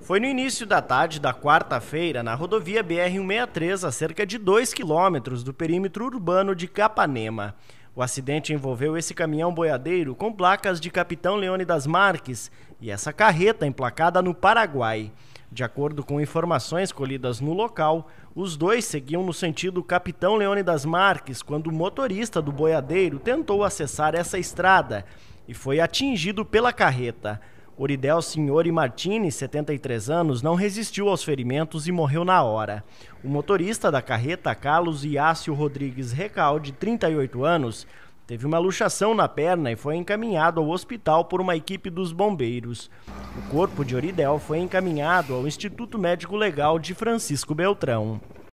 Foi no início da tarde da quarta-feira, na rodovia BR-163, a cerca de 2 quilômetros do perímetro urbano de Capanema. O acidente envolveu esse caminhão boiadeiro com placas de Capitão Leônidas Marques e essa carreta emplacada no Paraguai. De acordo com informações colhidas no local, os dois seguiam no sentido Capitão Leônidas Marques quando o motorista do boiadeiro tentou acessar essa estrada e foi atingido pela carreta. Oridel Signori Martini, 73 anos, não resistiu aos ferimentos e morreu na hora. O motorista da carreta, Carlos Iácio Rodrigues Recalde, 38 anos, teve uma luxação na perna e foi encaminhado ao hospital por uma equipe dos bombeiros. O corpo de Oridel foi encaminhado ao Instituto Médico Legal de Francisco Beltrão.